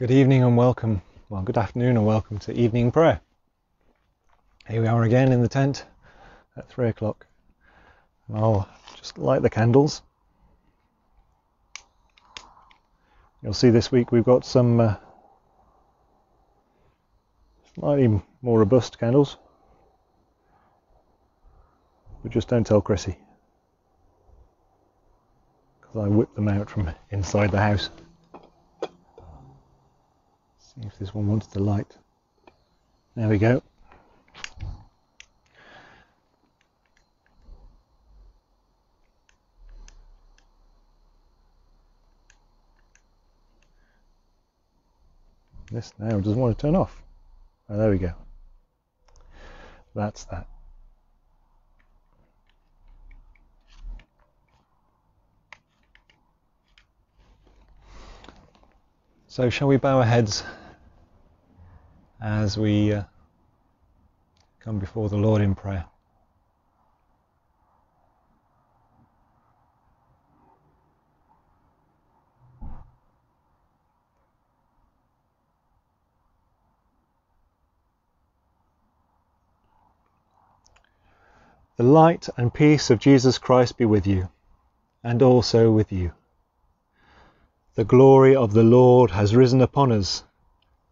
Good evening and welcome. Well, good afternoon and welcome to evening prayer. Here we are again in the tent at three o'clock. I'll just light the candles. You'll see this week we've got some uh, slightly more robust candles. But just don't tell Chrissy. Because I whipped them out from inside the house. See if this one wants to light. There we go. This now doesn't want to turn off. Oh, there we go. That's that. So, shall we bow our heads as we uh, come before the Lord in prayer? The light and peace of Jesus Christ be with you, and also with you. The glory of the Lord has risen upon us.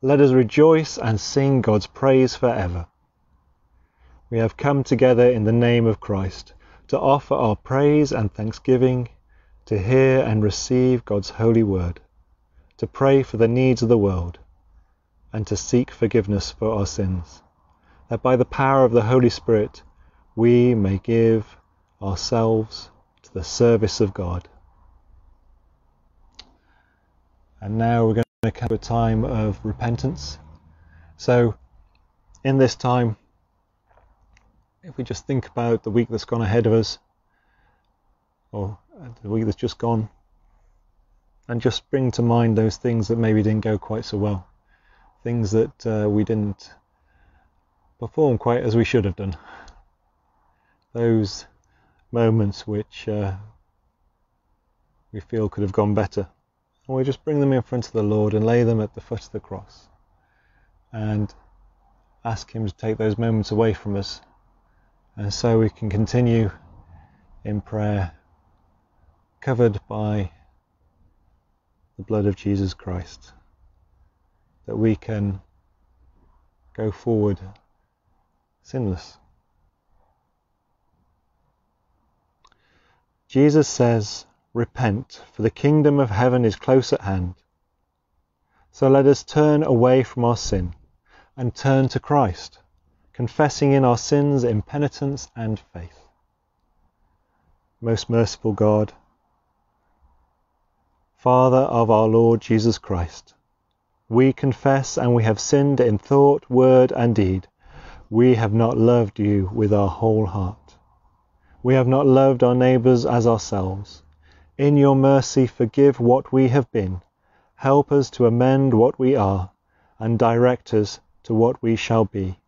Let us rejoice and sing God's praise forever. We have come together in the name of Christ to offer our praise and thanksgiving, to hear and receive God's holy word, to pray for the needs of the world, and to seek forgiveness for our sins, that by the power of the Holy Spirit we may give ourselves to the service of God. And now we're going to a time of repentance. So, in this time, if we just think about the week that's gone ahead of us, or the week that's just gone, and just bring to mind those things that maybe didn't go quite so well, things that uh, we didn't perform quite as we should have done those moments which uh, we feel could have gone better. And we just bring them in front of the Lord and lay them at the foot of the cross and ask Him to take those moments away from us. And so we can continue in prayer, covered by the blood of Jesus Christ, that we can go forward sinless. Jesus says, Repent, for the kingdom of heaven is close at hand. So let us turn away from our sin and turn to Christ, confessing in our sins in penitence and faith. Most merciful God, Father of our Lord Jesus Christ, we confess and we have sinned in thought, word, and deed. We have not loved you with our whole heart. We have not loved our neighbours as ourselves. In your mercy, forgive what we have been. Help us to amend what we are, and direct us to what we shall be,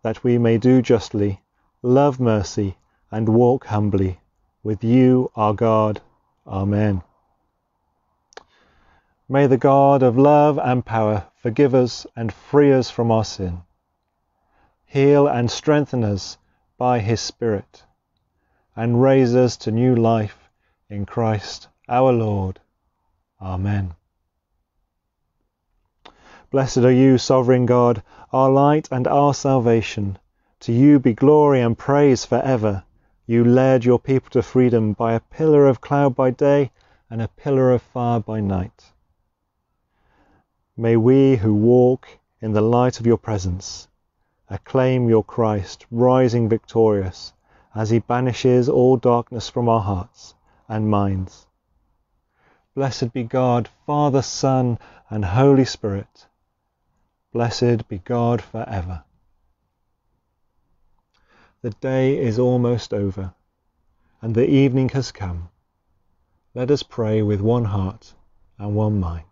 that we may do justly, love mercy, and walk humbly with you, our God. Amen. May the God of love and power forgive us and free us from our sin. Heal and strengthen us by his Spirit and raise us to new life in Christ our Lord. Amen. Blessed are you, sovereign God, our light and our salvation. To you be glory and praise for ever. You led your people to freedom by a pillar of cloud by day and a pillar of fire by night. May we who walk in the light of your presence acclaim your Christ, rising victorious as he banishes all darkness from our hearts and minds. Blessed be God, Father, Son, and Holy Spirit. Blessed be God for ever. The day is almost over, and the evening has come. Let us pray with one heart and one mind.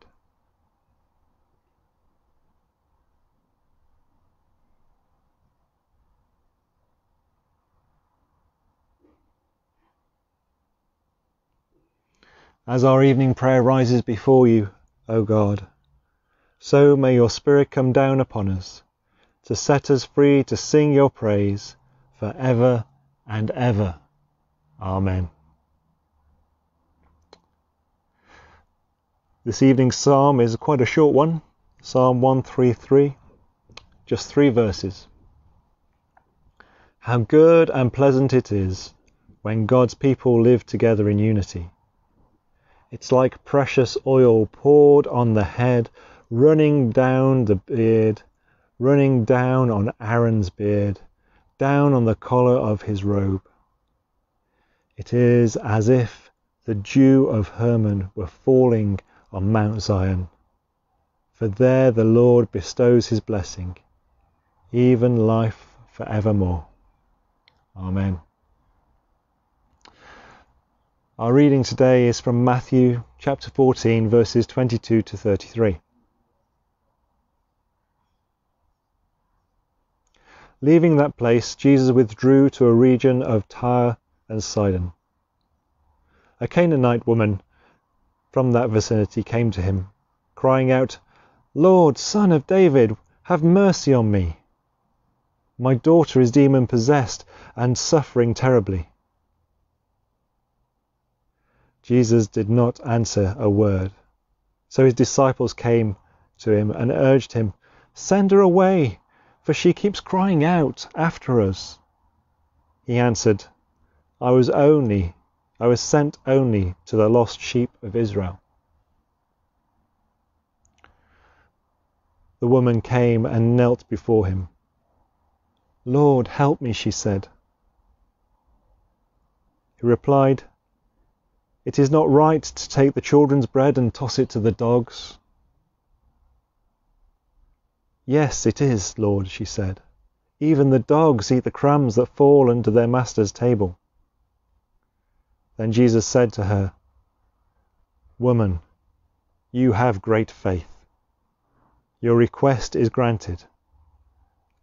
As our evening prayer rises before you, O God, so may your Spirit come down upon us to set us free to sing your praise for ever and ever. Amen. This evening's psalm is quite a short one, Psalm 133, just three verses. How good and pleasant it is when God's people live together in unity. It's like precious oil poured on the head, running down the beard, running down on Aaron's beard, down on the collar of his robe. It is as if the dew of Hermon were falling on Mount Zion, for there the Lord bestows his blessing, even life for evermore. Amen. Our reading today is from Matthew chapter 14, verses 22 to 33. Leaving that place, Jesus withdrew to a region of Tyre and Sidon. A Canaanite woman from that vicinity came to him, crying out, Lord, son of David, have mercy on me. My daughter is demon possessed and suffering terribly. Jesus did not answer a word. So his disciples came to him and urged him, Send her away, for she keeps crying out after us. He answered, I was only I was sent only to the lost sheep of Israel. The woman came and knelt before him. Lord, help me, she said. He replied, It is not right to take the children's bread and toss it to the dogs. Yes, it is, Lord, she said. Even the dogs eat the crumbs that fall under their master's table. Then Jesus said to her, Woman, you have great faith. Your request is granted.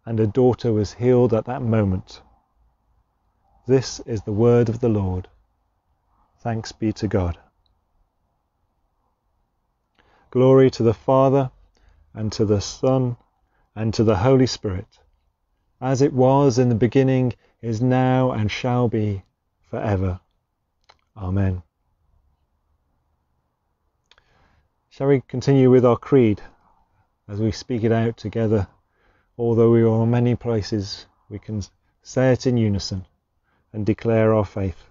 And a daughter was healed at that moment. This is the word of the Lord. Thanks be to God. Glory to the Father, and to the Son, and to the Holy Spirit, as it was in the beginning, is now, and shall be, for ever. Amen. Shall we continue with our creed as we speak it out together? Although we are in many places, we can say it in unison and declare our faith.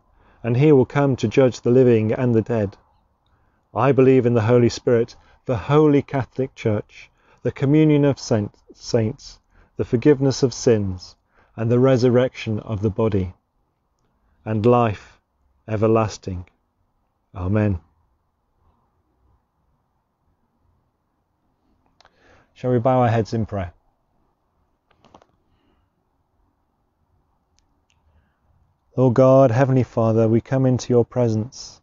and he will come to judge the living and the dead. I believe in the Holy Spirit, the holy Catholic Church, the communion of saints, the forgiveness of sins, and the resurrection of the body and life everlasting. Amen. Shall we bow our heads in prayer? Lord God, Heavenly Father, we come into your presence.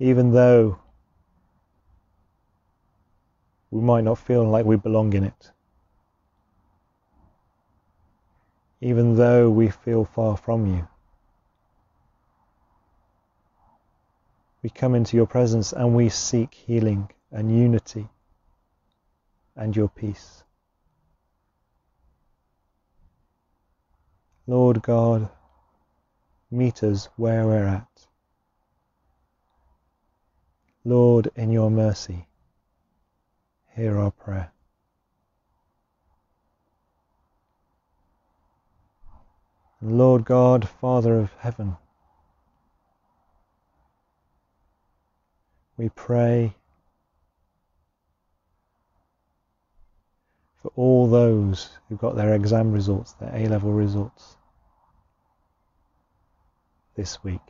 Even though we might not feel like we belong in it. even though we feel far from you. We come into your presence and we seek healing and unity and your peace. Lord God, meet us where we're at. Lord, in your mercy, hear our prayer. Lord God, Father of heaven, we pray for all those who got their exam results, their A level results this week.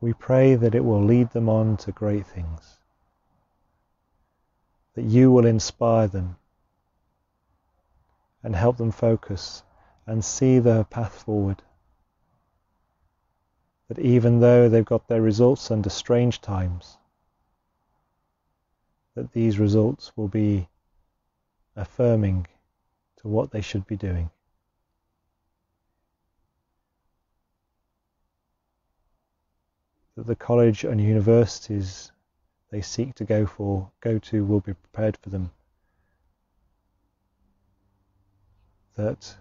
We pray that it will lead them on to great things, that you will inspire them and help them focus and see their path forward. That even though they've got their results under strange times, that these results will be affirming to what they should be doing. That the college and universities they seek to go for go to will be prepared for them. That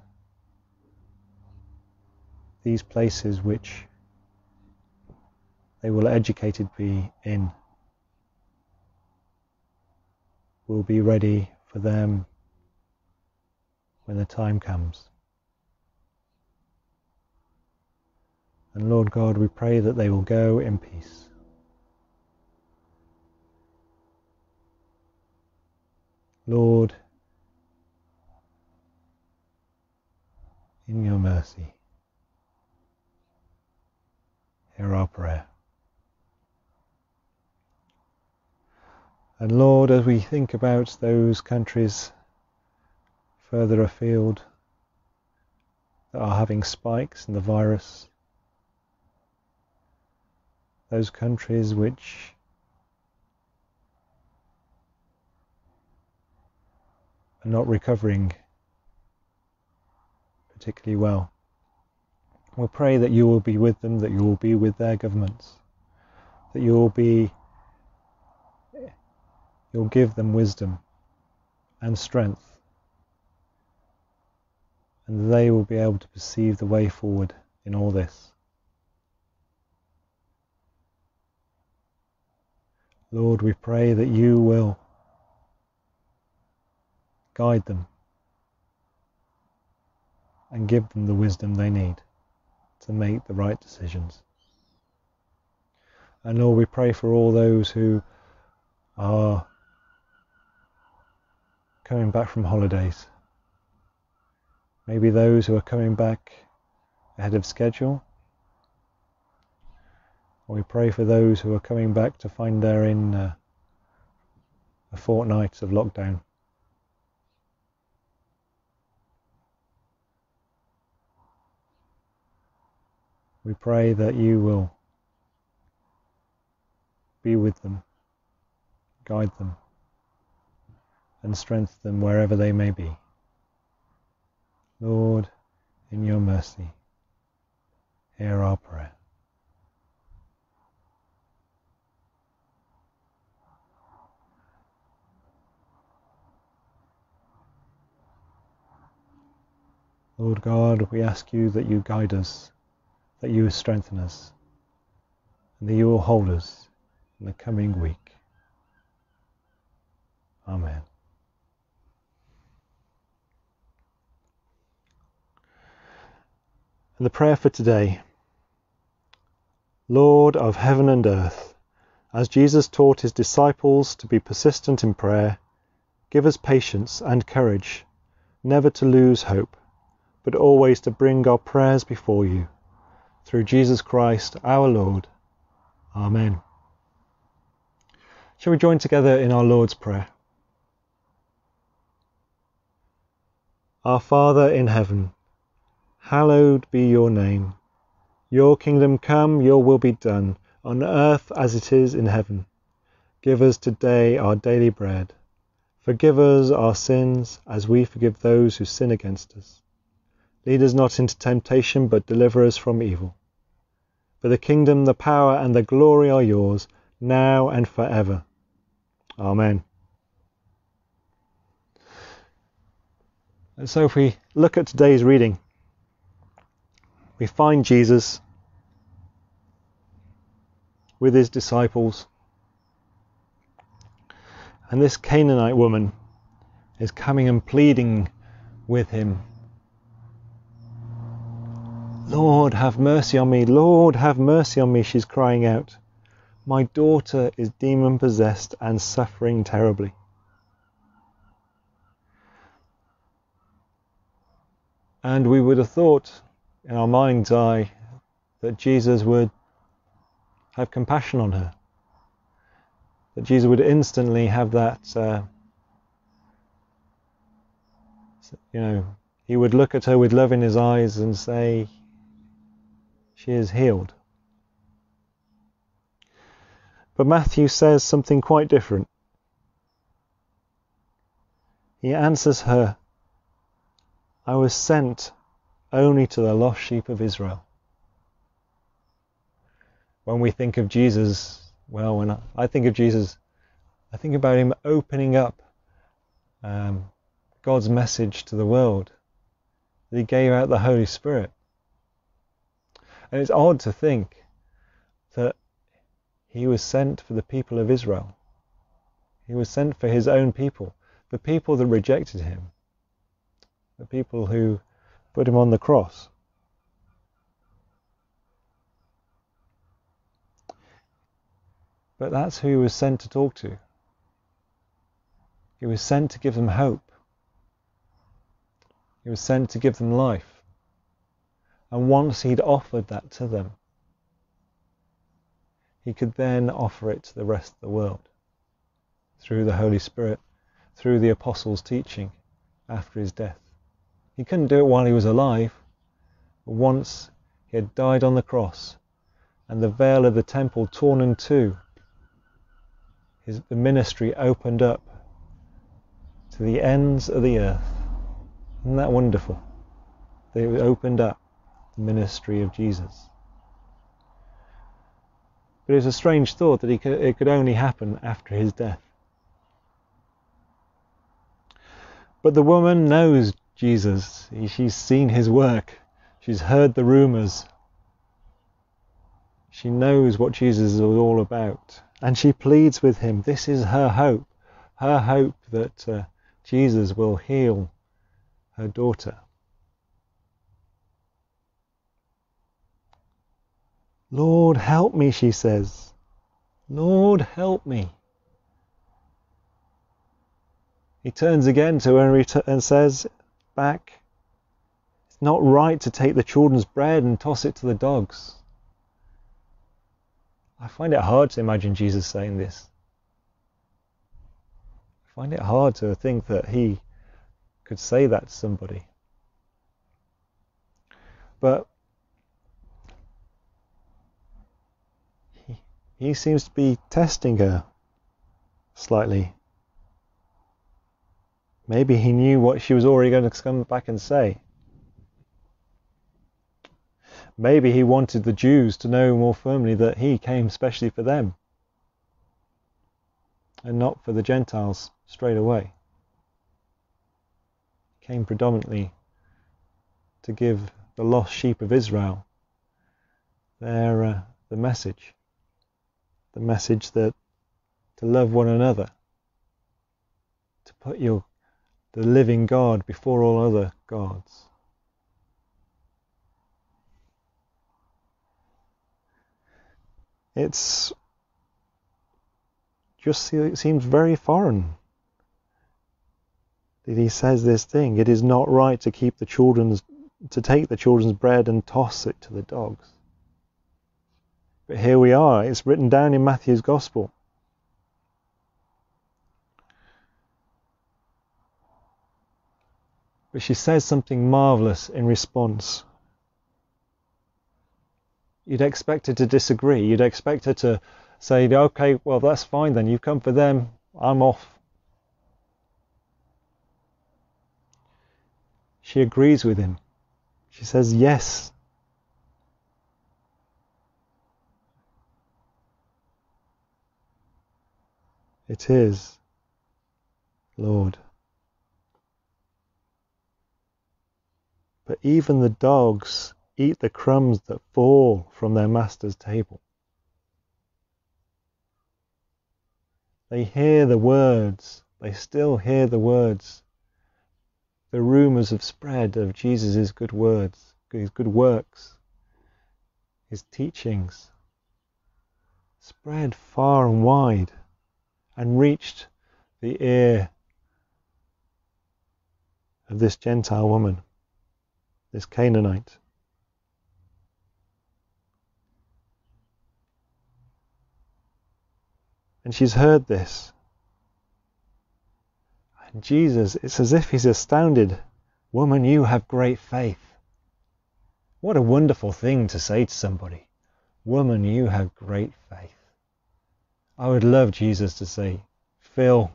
these places which they will educated be in will be ready for them when the time comes. And Lord God, we pray that they will go in peace. Lord, in your mercy, hear our prayer. And Lord, as we think about those countries further afield that are having spikes in the virus, those countries which are not recovering particularly well. We'll pray that you will be with them, that you will be with their governments, that you will be You'll give them wisdom and strength, and they will be able to perceive the way forward in all this. Lord, we pray that you will guide them and give them the wisdom they need to make the right decisions. And Lord, we pray for all those who are coming back from holidays. Maybe those who are coming back ahead of schedule. We pray for those who are coming back to find they're in uh, a fortnight of lockdown. We pray that you will be with them, guide them and strengthen them wherever they may be. Lord, in your mercy, hear our prayer. Lord God, we ask you that you guide us, that you strengthen us, and that you will hold us in the coming week. Amen. And the prayer for today Lord of heaven and earth, as Jesus taught his disciples to be persistent in prayer, give us patience and courage, never to lose hope, but always to bring our prayers before you. Through Jesus Christ our Lord. Amen. Shall we join together in our Lord's Prayer? Our Father in heaven, hallowed be your name. Your kingdom come, your will be done, on earth as it is in heaven. Give us today our daily bread. Forgive us our sins as we forgive those who sin against us. Lead us not into temptation, but deliver us from evil. For the kingdom, the power, and the glory are yours, now and forever. Amen. And so, if we look at today's reading, we find Jesus with his disciples. And this Canaanite woman is coming and pleading with him Lord, have mercy on me. Lord, have mercy on me. She's crying out. My daughter is demon possessed and suffering terribly. And we would have thought in our mind's eye that Jesus would have compassion on her. That Jesus would instantly have that, uh, you know, he would look at her with love in his eyes and say, She is healed. But Matthew says something quite different. He answers her, I was sent only to the lost sheep of Israel. When we think of Jesus, well, when I think of Jesus, I think about him opening up um, God's message to the world. He gave out the Holy Spirit. And it's odd to think that he was sent for the people of Israel. He was sent for his own people, the people that rejected him, the people who put him on the cross. But that's who he was sent to talk to. He was sent to give them hope. He was sent to give them life. And once he'd offered that to them, he could then offer it to the rest of the world through the Holy Spirit, through the apostles' teaching after his death. He couldn't do it while he was alive, but once he had died on the cross and the veil of the temple torn in two, his, the ministry opened up to the ends of the earth. Isn't that wonderful? They opened up ministry of Jesus. But it's a strange thought that it could only happen after his death. But the woman knows Jesus. She's seen his work. She's heard the rumors. She knows what Jesus is all about. And she pleads with him. This is her hope. Her hope that uh, Jesus will heal her daughter. Lord, help me, she says. Lord, help me. He turns again to her and says back, It's not right to take the children's bread and toss it to the dogs. I find it hard to imagine Jesus saying this. I find it hard to think that he could say that to somebody. But he, seems to be testing her slightly. Maybe he knew what she was already going to come back and say. Maybe he wanted the Jews to know more firmly that he came specially for them and not for the Gentiles straight away He came predominantly to give the lost sheep of Israel their uh, the message, the message that to love one another, to put your the living God before all other gods. It's just it seems very foreign that he says this thing. It is not right to keep the children's to take the children's bread and toss it to the dogs. But here we are. It's written down in Matthew's Gospel. But she says something marvelous in response. You'd expect her to disagree. You'd expect her to say, okay, well, that's fine then. You've come for them. I'm off. She agrees with him. She says, Yes. It is, Lord. But even the dogs eat the crumbs that fall from their master's table. They hear the words, they still hear the words the rumours have spread of Jesus' good words, his good works, his teachings, spread far and wide and reached the ear of this Gentile woman, this Canaanite. And she's heard this. And Jesus, it's as if he's astounded. Woman, you have great faith. What a wonderful thing to say to somebody. Woman, you have great faith. I would love Jesus to say, Phil,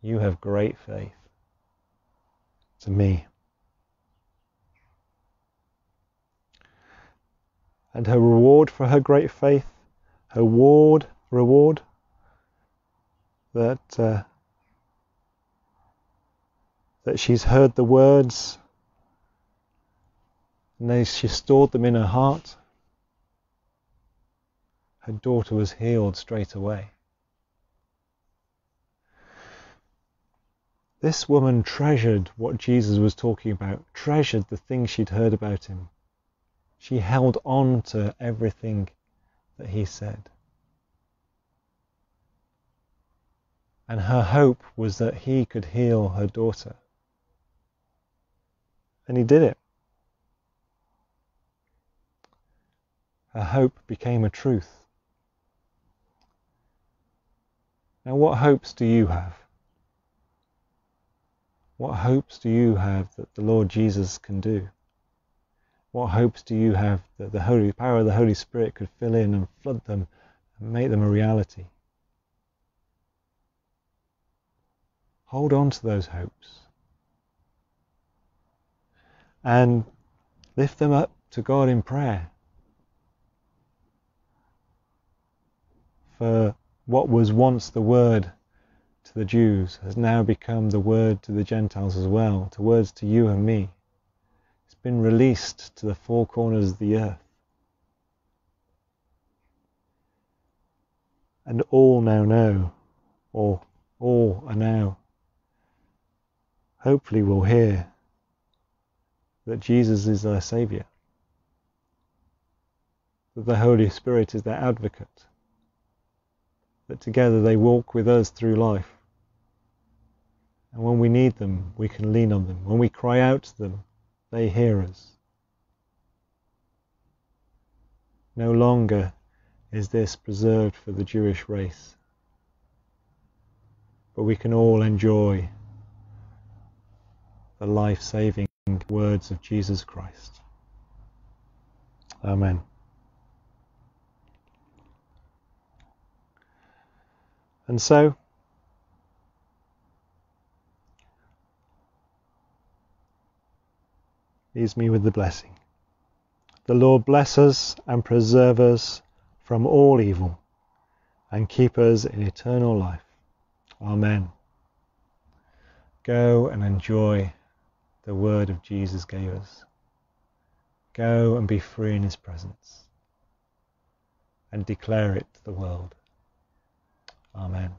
you have great faith. To me. And her reward for her great faith, her reward, reward, that uh, that she's heard the words and she stored them in her heart. Her daughter was healed straight away. This woman treasured what Jesus was talking about, treasured the things she'd heard about him. She held on to everything that he said. And her hope was that he could heal her daughter. And he did it. Her hope became a truth. Now, what hopes do you have? What hopes do you have that the Lord Jesus can do? What hopes do you have that the Holy power of the Holy Spirit could fill in and flood them and make them a reality? Hold on to those hopes. and lift them up to God in prayer. For what was once the word to the Jews has now become the word to the Gentiles as well, to words to you and me. It's been released to the four corners of the earth. And all now know, or all are now, hopefully will hear that Jesus is their Saviour, that the Holy Spirit is their advocate, that together they walk with us through life. And when we need them, we can lean on them. When we cry out to them, they hear us. No longer is this preserved for the Jewish race, but we can all enjoy the life saving words of Jesus Christ. Amen. And so, leaves me with the blessing. The Lord bless us and preserve us from all evil and keep us in eternal life. Amen. Go and enjoy the word of Jesus gave us. Go and be free in his presence and declare it to the world. Amen.